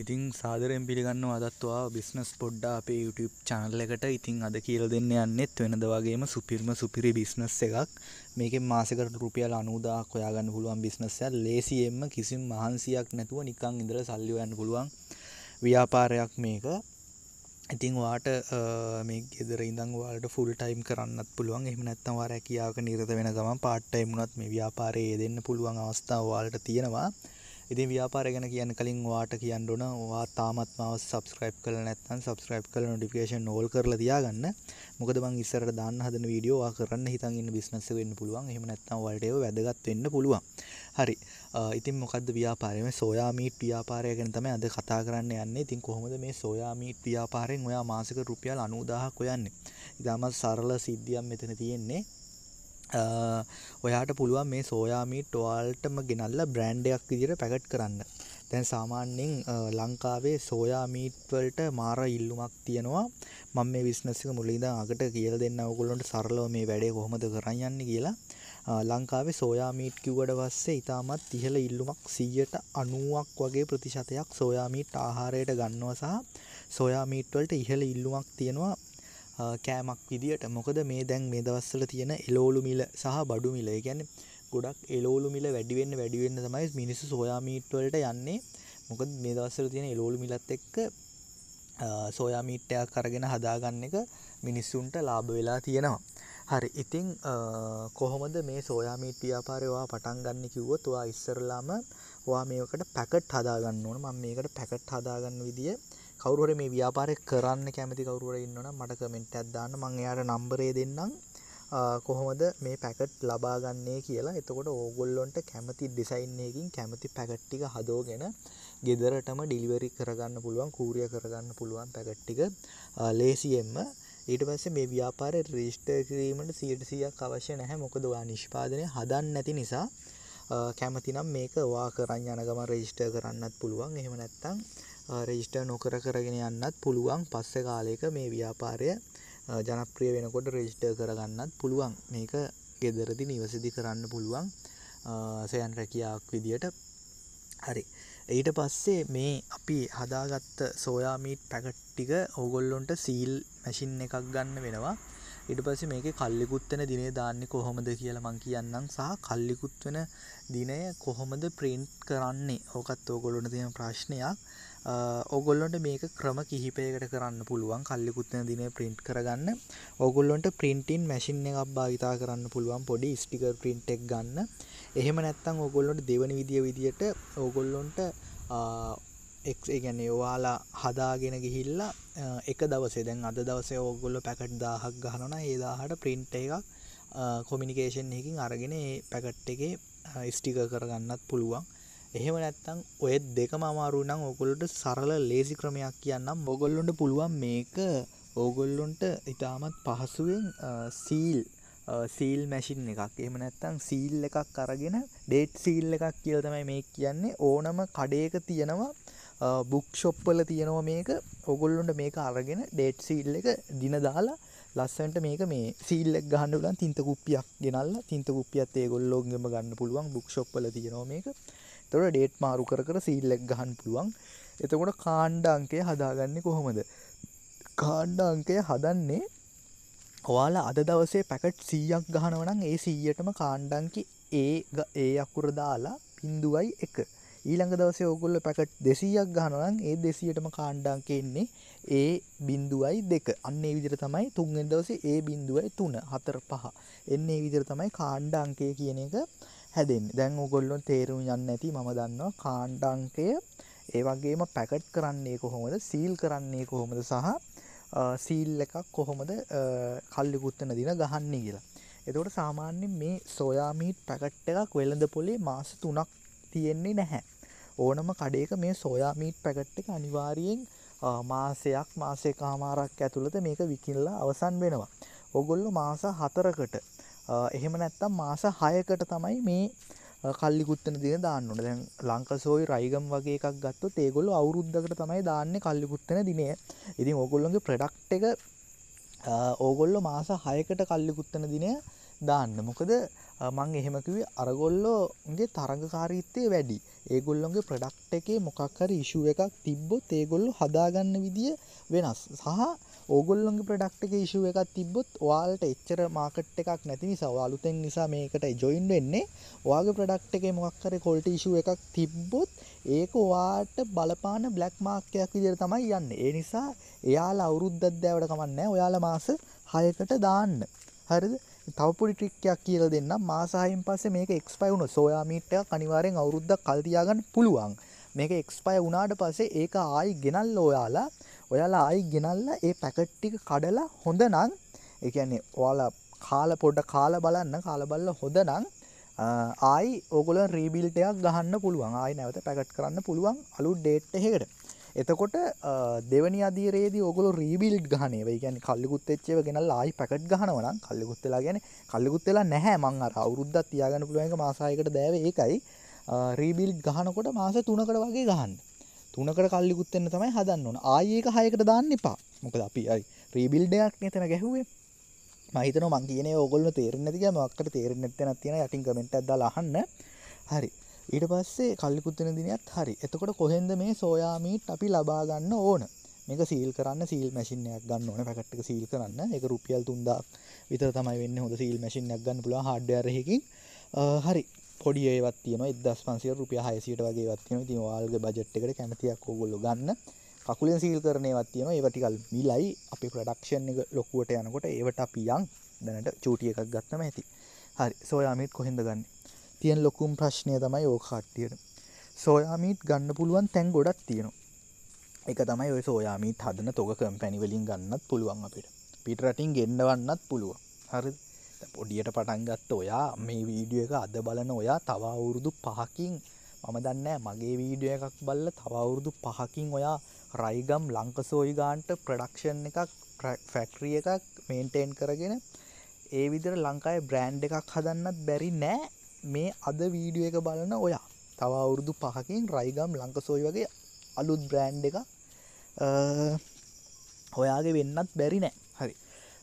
ඉතින් සාදරයෙන් පිළිගන්නවා අදත්වා බිස්නස් පොඩ්ඩා අපේ YouTube channel එකට. ඉතින් අද කියලා දෙන්න යන්නෙත් වෙනද වගේම සුපිරිම සුපිරි බිස්නස් එකක්. මේකෙන් මාසෙකට රුපියල් 90000ක් හොයාගන්න පුළුවන් බිස්නස් එකක්. ලේසියෙන්ම කිසිම මහන්සියක් නැතුව නිකන් ඉඳලා සල්ලි හොයන්න පුළුවන් ව්‍යාපාරයක් මේක. ඉතින් වාට මේ ගෙදර ඉඳන් ඔයාලට ෆුල් ටයිම් කරන්නත් පුළුවන්. එහෙම නැත්නම් ඔයා රැකියාවක නිරත වෙන ගමන් පාර්ට් ටයිම් වුණත් මේ ව්‍යාපාරයේ යෙදෙන්න පුළුවන් අවස්ථා ඔයාලට තියෙනවා. ඉතින් ව්‍යාපාරය ගැන කියන්න කලින් ඔයාට කියන්න ඕන ඔයා තාමත් මාව subscribe කරලා නැත්නම් subscribe කරලා notification all කරලා තියාගන්න. මොකද මම ඉස්සරහට දාන්න හදන වීඩියෝ ඔයා කරන්න හිතන් ඉන්න business එක වෙන්න පුළුවන්. එහෙම නැත්නම් ඔයාලට ඒව වැදගත් වෙන්න පුළුවන්. හරි. ඉතින් මොකද්ද ව්‍යාපාරය? මේ සෝයා මීට් ව්‍යාපාරය ගැන තමයි අද කතා කරන්න යන්නේ. ඉතින් කොහොමද මේ සෝයා මීට් ව්‍යාපාරයෙන් ඔයා මාසික රුපියල් 90000ක් හොයන්නේ? ඉතාලම සරල සිද්ධියක් මෙතන තියෙන්නේ. ඔයාට පුළුවන් මේ සෝයාමීට් ඔයාල්ටම ගෙනල්ලා බ්‍රෑන්ඩ් එකක් විදිහට පැකට් කරන්න. දැන් සාමාන්‍යයෙන් ලංකාවේ සෝයාමීට් වලට මාර ඉල්ලුමක් තියෙනවා. මම මේ බිස්නස් එක මුලින් ඉඳන් අගට කියලා දෙන්න ඕගොල්ලන්ට සරලව මේ වැඩේ කොහොමද කරන් යන්නේ කියලා. ලංකාවේ සෝයාමීට් කිව්වට පස්සේ ඊටමත් ඉහළ ඉල්ලුමක් 190ක් වගේ ප්‍රතිශතයක් සෝයාමීට් ආහාරයට ගන්නවා සහ සෝයාමීට් වලට ඉහළ ඉල්ලුමක් තියෙනවා කෑමක් විදියට මොකද මේ දැන් මේ දවස්වල තියෙන එළවලු මිල සහ බඩු මිල. ඒ කියන්නේ ගොඩක් එළවලු මිල වැඩි වෙන්න වැඩි වෙන්න තමයි මිනිස්සු සෝයා මීට් වලට යන්නේ. මොකද මේ දවස්වල තියෙන එළවලු මිලත් එක්ක සෝයා මීට් එකක් අරගෙන හදාගන්න එක මිනිස්සුන්ට ලාභ වෙලා තියෙනවා. හරි. ඉතින් කොහොමද මේ සෝයා මීට් ව්‍යාපාරය ඔයා පටන් ගන්න කිව්වොත් ඔයා ඉස්සරලාම ඔයා මේකට පැකට් හදාගන්න ඕන. මම මේකට පැකට් හදාගන්න විදිය කවුරු හරි මේ ව්‍යාපාරය කරන්න කැමති කවුරු හරි ඉන්නවනම් මට කමෙන්ට් එකක් දාන්න මම එයාට නම්බරේ දෙන්නම් කොහොමද මේ පැකට් ලබා ගන්නේ කියලා. එතකොට ඕගොල්ලොන්ට කැමති ඩිසයින් එකකින් කැමති පැකට් ටික හදෝගෙන ගෙදරටම ඩිලිවරි කරගන්න පුළුවන්, කූරිය කරගන්න පුළුවන් පැකට් ටික ලේසියෙන්ම ඊට පස්සේ මේ ව්‍යාපාරය රෙජිස්ටර් කිරීමට 100%ක් අවශ්‍ය නැහැ. මොකද ඔයා නිෂ්පාදනය හදන්න නැති නිසා කැමති නම් මේක ඔයා කරන් යන ගමන් රෙජිස්ටර් කරන්නත් පුළුවන්. එහෙම නැත්නම් රෙජිස්ටර් නොකර කරගෙන යන්නත් පුළුවන්. පස්සේ කාලයක මේ ව්‍යාපාරය ජනප්‍රිය වෙනකොට රෙජිස්ටර් කරගන්නත් පුළුවන්. මේක ගෙදරදි නිවසේදී කරන්න පුළුවන්. සයන් රැකියාවක් විදියට. හරි. ඊට පස්සේ මේ අපි හදාගත්ත සෝයා මීට් පැකට් ටික ඕගොල්ලොන්ට සීල් මැෂින් එකක් ගන්න වෙනවා. ඊට පස්සේ මේකේ කල්ලිකුත් වෙන දිනේ දාන්නේ කොහොමද කියලා මං කියන්නම් සහ කල්ලිකුත් වෙන දිනය කොහොමද print කරන්නේ? ඕකත් ඕගොල්ලොන්ට තියෙන ප්‍රශ්නයක්. ඕගොල්ලොන්ට මේක ක්‍රම කිහිපයකට කරන්න පුළුවන් කල්ලිකුත් වෙන දිනේ print කරගන්න. ඕගොල්ලොන්ට printing machine එකක් භාවිතා කරන්න පුළුවන් පොඩි sticker print එක ගන්න. එහෙම නැත්නම් ඕගොල්ලොන්ට දෙවන විදිය විදියට ඕගොල්ලොන්ට එක් ඒ කියන්නේ ඔයාලා හදාගෙන ගිහිල්ලා එක දවසේ දැන් අද දවසේ ඕගොල්ලෝ පැකට් 1000ක් ගහනවා නම් ඒ 1000ට print එකක් කොමියුනිකේෂන් එකකින් අරගෙන ඒ පැකට් එකේ ස්ටිකර් කරගන්නත් පුළුවන්. එහෙම නැත්නම් ඔය දෙකම අමාරු නම් ඕගොල්ලොන්ට සරල ලේසි ක්‍රමයක් කියන්නම්. ඕගොල්ලොන්ට පුළුවන් මේක ඕගොල්ලොන්ට ඉතාමත් පහසුවෙන් සීල් සීල් මැෂින් එකක්. එහෙම නැත්නම් සීල් එකක් අරගෙන ඩේට් සීල් එකක් කියලා තමයි මේ කියන්නේ. ඕනම කඩේක තියෙනවා බුක් ෂොප් වල තියෙනවා මේක. ඕගොල්ලොන්ට මේක අරගෙන ඩේට් සීල් එක දින දාලා ලස්සනට මේක මේ සීල් එක ගහන්න පුළුවන් තින්ත කුප්පියක් ගෙනල්ලා තින්ත කුප්පියත් ඒගොල්ලෝගෙම ගන්න පුළුවන් බුක් ෂොප් වල තියෙනවා මේක. එතකොට ඩේට් මාරු කර කර සීල් එක ගහන්න පුළුවන්. එතකොට කාණ්ඩ අංකය හදාගන්නේ කොහොමද? කාණ්ඩ අංකය හදන්නේ ඔයාලා අද දවසේ පැකට් 100ක් ගහනවා නම් ඒ 100ටම කාණ්ඩ අංකي ඒ ඒ අකුර දාලා 0.1 ඊළඟ දවසේ ඕගොල්ලෝ පැකට් 200ක් ගහනවා නම් ඒ 200ටම කාණ්ඩ අංකය එන්නේ ඒ 0.2 අන්න ඒ විදිහට තමයි තුන්වෙනි දවසේ ඒ 0.3 4 5 එන්නේ ඒ විදිහට තමයි කාණ්ඩ අංකය කියන එක හැදෙන්නේ. දැන් ඕගොල්ලෝ තේරුම් යන්නේ නැති මම දන්නවා කාණ්ඩාංකය ඒ වගේම පැකට් කරන්නේ කොහොමද සීල් කරන්නේ කොහොමද සහ සීල් එකක් කොහොමද කල්ලිකුත් වෙන දින ගහන්නේ කියලා. එතකොට සාමාන්‍යයෙන් මේ සෝයා මීට් පැකට් එකක් වෙළඳ පොලේ මාස 3ක් තියෙන්නේ නැහැ. ඕනම කඩේක මේ සෝයා මීට් පැකට් එක අනිවාර්යයෙන් මාසයක් මාසයකමාරක් ඇතුළත මේක විකිණලා අවසන් වෙනවා. ඕගොල්ලෝ මාස 4කට එහෙම නැත්තම් මාස 6කට තමයි මේ කල්ලිකුත්තන දින දාන්න ඕනේ. දැන් ලංකසෝයි රයිගම් වගේ එකක් ගත්තොත් ඒගොල්ලෝ අවුරුද්දකට තමයි දාන්නේ කල්ලිකුත්තන දිනය. ඉතින් ඕගොල්ලෝගේ ප්‍රොඩක්ට් එක ඕගොල්ලෝ මාස 6කට කල්ලිකුත්තන දිනය දාන්න. මොකද මං එහෙම කිව්වේ අරගොල්ලෝගේ තරඟකාරීත්වය වැඩි. ඒගොල්ලොන්ගේ ප්‍රොඩක්ට් එකේ මොකක් හරි ඉෂුව එකක් තිබ්බොත් ඒගොල්ලෝ හදාගන්න විදිය වෙනස්. සහ ඕගොල්ලොන්ගේ ප්‍රොඩක්ට් එකේ ඉෂුව එකක් තිබ්බොත් ඔයාලට එච්චර මාකට් එකක් නැති නිසා ඔයා අලුතෙන් නිසා මේකට ජොයින් වෙන්නේ. ඔයාගේ ප්‍රොඩක්ට් එකේ මොකක් හරි ක්වොලිටි ඉෂුව එකක් තිබ්බොත් ඒක ඔයාට බලපාන බ්ලැක් මාක් එකක් විදිහට තමයි යන්නේ. ඒ නිසා එයාලා අවුරුද්දක් දෑවට කමක් නැහැ. ඔයාලා මාස 6කට දාන්න. හරිද? තව පොඩි ට්‍රික් එකක් කියලා දෙන්නම් මාස 6න් පස්සේ මේක එක්ස්පයර් වුණොත් සෝයා මීට් එකක් අනිවාර්යෙන් අවුරුද්දක් කල් තියාගන්න පුළුවන් මේක එක්ස්පයර් වුණාට පස්සේ ඒක ආයි ගෙනල්ලා ඔයාලා ඔයාලා ආයි ගෙනල්ලා ඒ පැකට් ටික කඩලා හොඳ නම් ඒ කියන්නේ ඔයාලා කාලා පොඩ්ඩක් කාලා බලන්න කාලා බලලා හොඳ නම් ආයි ඕගොල්ලෝ රීබිල්ට් එකක් ගහන්න පුළුවන් ආයි නැවත පැකට් කරන්න පුළුවන් අලුත් ඩේට් එකකට එතකොට දෙවනි අදියරේදී ඔගොල්ලෝ රීබිල්ඩ් ගහන ඒවා. ඒ කියන්නේ කල්ලිකුත් වෙච්ච ඒවා ගෙනල්ලා ආයි පැකට් ගහනවා නම් කල්ලිකුත් වෙලා කියන්නේ කල්ලිකුත් වෙලා නැහැ මං අර අවුරුද්දක් තියාගන්න පුළුවන් එක මාස 6කට දෑවේ ඒකයි. රීබිල්ඩ් ගහනකොට මාස 3කට වගේ ගහන්න. 3කට කල්ලිකුත් වෙන්න තමයි හදන්න ඕන. ආයි ඒක 6කට දාන්න එපා. මොකද අපි හරි රීබිල්ඩ් එකක් නේ එතන ගැහුවේ. මම හිතනවා මං කියන්නේ ඕගොල්ලෝ තේරෙන්නේ නැති කියලා මොකක්කට තේරෙන්නේ නැත්නම් තියෙන යටින් කමෙන්ට් එකක් දාලා අහන්න. හරි. ඊට පස්සේ කල්ලිකුත් වෙන දිනයත් හරි. එතකොට කොහෙන්ද මේ සෝයා මීට් අපි ලබා ගන්න ඕන? මේක සීල් කරන්න සීල් මැෂින් එකක් ගන්න ඕනේ පැකට් එක සීල් කරන්න. ඒක රුපියල් 3000ක් විතර තමයි වෙන්නේ හොඳ සීල් මැෂින් එකක් ගන්න පුළුවන් හાર્ඩ්වෙයාර් එකකින්. හරි. පොඩි ඒවත් තියෙනවා 1500 රුපියල් 600ට වගේ ඒවත් තියෙනවා. ඉතින් ඔයාලගේ බජට් එකට කැමතියක් ඕගොල්ලෝ ගන්න. කකුලෙන් සීල් කරන ඒවත් තියෙනවා. ඒවා ටිකල් මිලයි. අපේ ප්‍රොඩක්ෂන් එක ලොකුවට යනකොට ඒවට අපි යන් දැනට චූටි එකක් ගත්තම ඇති. හරි. සෝයා මීට් කොහෙන්ද ගන්නේ? තියෙන ලොකුම් ප්‍රශ්නය තමයි ඕක කට්ටියට. සෝයා මීට් ගන්න පුළුවන් තැන් ගොඩක් තියෙනවා. එක තමයි ඔය සෝයා මීට් හදන තොග කම්පැනි වලින් ගන්නත් පුළුවන් අපිට. පිට රටින් ගෙන්නවන්නත් පුළුවන්. හරිද? පොඩියට පටන් ගත්ත ඔයා මේ වීඩියෝ එක අද බලන ඔයා තව අවුරුදු 5කින් මම දන්නේ මගේ වීඩියෝ එකක් බලලා තව අවුරුදු 5කින් ඔයා රයිගම් ලංකසෝයි ගාන්ට ප්‍රොඩක්ෂන් එකක් ෆැක්ටරි එකක් මේන්ටේන් කරගෙන ඒ විදිහට ලංකාවේ බ්‍රෑන්ඩ් එකක් හදන්නත් බැරි නෑ. මේ අද වීඩියෝ එක බලන ඔයා තව අවුරුදු පහකින් රයිගම් ලංකසෝයි වගේ අලුත් බ්‍රෑන්් එක ඔයාගේ වෙන්නත් බැරි නෑ.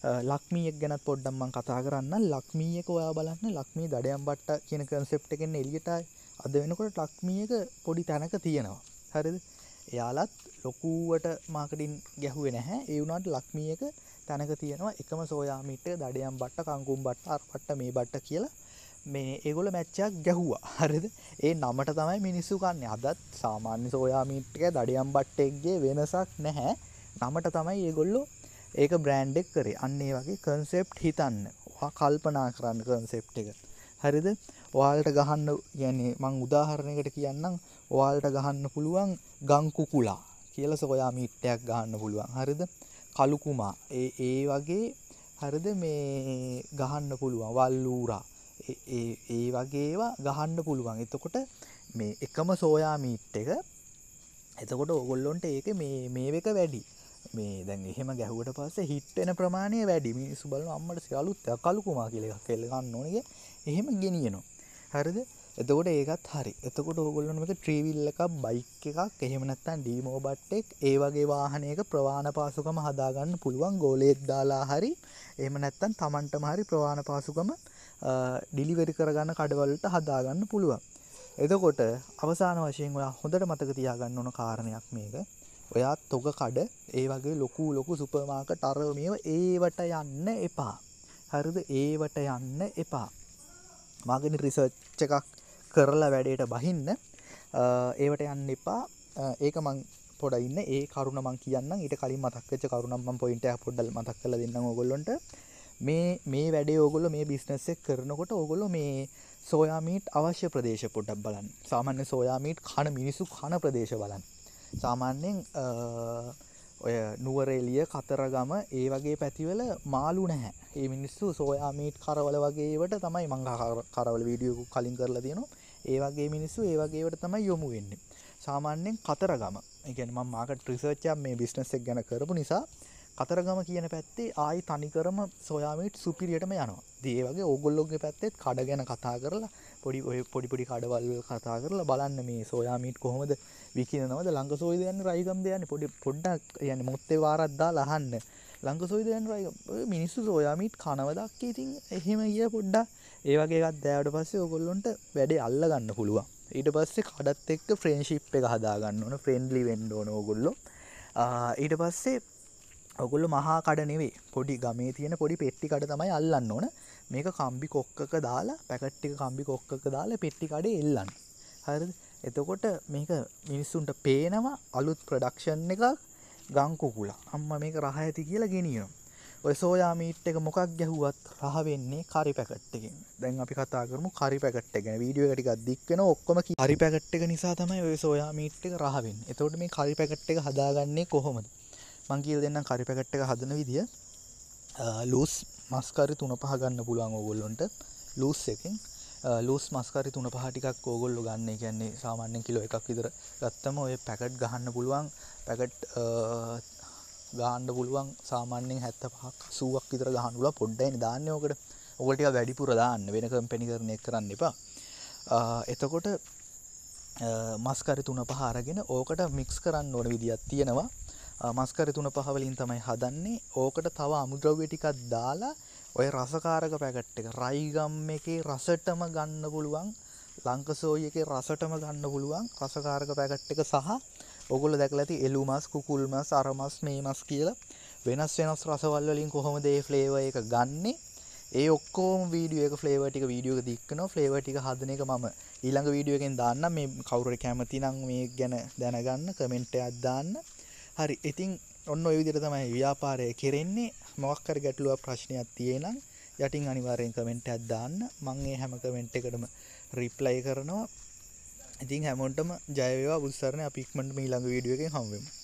හරි ලක්මියක් ගැන පොඩ්ඩම්මන් කතා කරන්න. ලක්මීයක ඔයා බලන්න. ලක්මී දඩයම් බට්ට කියන කන්සෙප්ට එකෙන් එලියටයි අද වෙනකොට ලක්මියක පොඩි තැනක තියෙනවා. හරිද? එයාලත් ලොකුවට මාකටින් ගැහුවේ නැහැ. ඒ වුණාට ලක්මියක තැනක තියෙනවා. එකම සෝයාමිට දඩයම් බට්ට කංකුම් බට්ට අර්පට්ට මේ බට්ට කියලා. මේ ඒගොල්ල මැච්චයක් ගැහුවා. හරිද? ඒ නමට තමයි මිනිස්සු කන්නේ. අදත් සාමාන්‍ය සෝයා මීට් එක දඩයම් බට්ටෙක්ගේ වෙනසක් නැහැ. නමට තමයි ඒගොල්ලෝ ඒක බ්‍රෑන්ඩ් එක කරේ. අන්න ඒ වගේ කන්සෙප්ට් හිතන්න. ඔයා කල්පනා කරන්න කන්සෙප්ට් එක. හරිද? ඔයාලට ගහන්න කියන්නේ මං උදාහරණයකට කියන්නම්. ඔයාලට ගහන්න පුළුවන් ගම් කුකුලා කියලා සෝයා මීට් එකක් ගහන්න පුළුවන්. හරිද? කලුකුමා ඒ ඒ වගේ හරිද? මේ ගහන්න පුළුවන්. වල්ලූරා. ඒ වගේ ඒවා ගහන්න පුළුවන්. එතකොට මේ එකම සෝයා මීට් එක. එතකොට ඕගොල්ලොන්ට ඒක මේ මේ එක වැඩි. මේ දැන් එහෙම ගැහුවට පස්සේ හිට් වෙන ප්‍රමාණය වැඩි. මිනිස්සු බලනවා අම්මට සියලුත් කලුකුමා කියලා එකක් එල්ල ගන්න ඕනේ එහෙම ගෙනියනවා. හරිද? එතකොට ඒකත් හරි. එතකොට ඕගොල්ලොන්ට මේක ට්‍රීවිල් එකක් බයික් එකක් එහෙම නැත්නම් ඩීමෝ බට් එක ඒ වගේ වාහනයක ප්‍රවාහන පාසුකම හදාගන්න පුළුවන් ගෝලයක් දාලා හරි එහෙම නැත්නම් Tamanටම හරි ප්‍රවාහන පාසුකම ඩිලිවරි කරගන්න කඩවලට හදාගන්න පුළුවන්. එතකොට අවසාන වශයෙන් ඔයා හොඳට මතක තියාගන්න ඕන කාරණයක් මේක. ඔයා තොග කඩ ඒ වගේ ලොකු ලොකු සුපර් මාකට් අර මේව ඒවට යන්න එපා. හරිද? ඒවට යන්න එපා. මාගෙන රිසර්ච් එකක් කරලා වැඩේට බහින්න ඒවට යන්න එපා. ඒක මං පොඩ ඉන්න ඒ කරුණ මං කියන්නම් ඊට කලින් මතක් වෙච්ච කරුණක් මම පොයින්ට් එකක් පොඩ්ඩක් මතක් කරලා දෙන්නම් ඕගොල්ලන්ට. මේ මේ වැඩේ ඕගොල්ලෝ මේ බිස්නස් එක කරනකොට ඕගොල්ලෝ මේ සෝයා මීට් අවශ්‍ය ප්‍රදේශ පොඩ්ඩක් බලන්න. සාමාන්‍ය සෝයා මීට් කන මිනිස්සු කන ප්‍රදේශ බලන්න. සාමාන්‍යයෙන් ඔය නුවරඑළිය කතරගම ඒ වගේ පැතිවල මාළු නැහැ. ඒ මිනිස්සු සෝයා මීට් කරවල වගේ ඒවට තමයි මං කරවල වීඩියෝ කලින් කරලා තියෙනවා. ඒ වගේ මිනිස්සු ඒ වගේ ඒවට තමයි යොමු වෙන්නේ. සාමාන්‍යයෙන් කතරගම. ඒ කියන්නේ මම මාකට් රිසර්ච් එකක් මේ බිස්නස් එක ගැන කරපු නිසා කතරගම කියන පැත්තේ ආයි තනිකරම සොයාමිට සුපිරියටම යනවා. දේවගේ ඕගොල්ලොගේ පැත්තෙත් කඩ ගැන කතා කරලා පොඩි ඔය පොඩිපොඩි කඩවල් කතා කරලා බලන්න මේ සොයාමීට් කොහොමද විකිනවද ලංඟ සෝයිදයන්න රයිගම් දෙයන්න පොඩි පොඩ්ඩක් යන මුත්තේ වාරද්දා ලහන්න ලංඟ සොයිදයන් රයි මිනිස්සු සොයාමීට් කනවදක් ඉතින් එහෙම ගිය පොඩ්ඩා ඒවගේත් දෑට පස්සේ ඔගොල්ලොන්ට වැඩේ අල්ල ගන්න පුළුවන්. ඊට පස්සේ කඩත් එක්ක ෆ්‍රේන්ශිප් එක හදාගන්න ඕන ෆ්‍රෙන්ඩලි වෙන්ඩෝන ඕගොල්ලො. ඊට පස්සේ ඔගොල්ලො මහා කඩ නෙවේ පොඩි ගමේ තියෙන පොඩි පෙට්ටි කඩ තමයි අල්ලන්න ඕන මේක කම්බි කොක්කක දාලා පැකට්ටික කම්බි කොක්කක දාලා පෙට්ටි කඩේ එල්ලන්න හරි එතකොට මේක මිනිස්සුන්ට පේනවා අලුත් ප්‍රඩක්ෂන් එක ගංකුකුලා අම්ම මේක රහ ඇති කියලා ගෙනියනවා ඔය සෝයා මීට් එක මොකක් ගැහුවත් රහ වෙන්නේ කරි පැකට් එකකින්. දැන් අපි කතා කරමු කරි පැකට් එක ගැන. වීඩියෝ එක ටිකක් දික් වෙනවා ඔක්කොම කරි පැකට් එක නිසා තමයි ඔය සෝයා මීට් එක රහ වෙන්නේ. එතකොට මේ කරි පැකට් එක හදාගන්නේ කොහොමද? මං කියලා දෙන්නම් කරි පැකට් එක හදන විදිය. ලූස් මස් කරි තුන පහ ගන්න පුළුවන් ඕගොල්ලොන්ට. ලූස් එකෙන් ලූස් මස්කරි තුන පහ ටිකක් ඕගොල්ලෝ ගන්න. ඒ කියන්නේ සාමාන්‍යයෙන් කිලෝ එකක් විතර ගත්තම ඔය පැකට් ගහන්න පුළුවන්. පැකට් ගාන්න පුළුවන් සාමාන්‍යයෙන් 75ක් 80ක් විතර ගහන්න පුළුවන් පොඩ්ඩයිනේ දාන්නේ ඕකට. ඕකට ටික වැඩිපුර දාන්න වෙන කම්පැනි කරන එක කරන්න එපා. එතකොට මස්කරි තුන පහ අරගෙන ඕකට මික්ස් කරන්න ඕන විදියක් තියෙනවා. මස්කරි තුන පහ වලින් තමයි හදන්නේ. ඕකට තව අමුද්‍රව්‍ය ටිකක් දාලා ඔය රසකාරක පැකට් එක රයිගම් එකේ රසටම ගන්න පුළුවන් ලංකසෝයි එකේ රසටම ගන්න පුළුවන් රසකාරක පැකට් එක සහ ඔගොල්ලෝ දැකලා ඇති එළු මස් කුකුල් මස් අර මස් මේ මස් කියලා වෙනස් වෙනස් රසවල් වලින් කොහොමද මේ ෆ්ලේවර් එක ගන්නෙ? ඒ ඔක්කොම වීඩියෝ එක ෆ්ලේවර් ටික වීඩියෝ එක දික් කරනවා. ෆ්ලේවර් ටික හදන එක මම ඊළඟ වීඩියෝ එකෙන් දාන්නම්. මේ කවුරු හරි කැමති නම් මේ ගැන දැනගන්න කමෙන්ට් එකක් දාන්න. හරි ඉතින් ඔන්න ඔය විදිහට තමයි ව්‍යාපාරය කෙරෙන්නේ. මොකක් හරි ගැටලුවක් ප්‍රශ්නයක් තියෙනම් යටින් අනිවාර්යෙන් කමෙන්ට් එකක් දාන්න. මම මේ හැම කමෙන්ට් එකටම රිප්ලයි කරනවා. ඉතින් හැමෝටම ජය වේවා. බුස්සරනේ අපි ඉක්මනට ඊළඟ වීඩියෝ එකෙන් හමු වෙමු.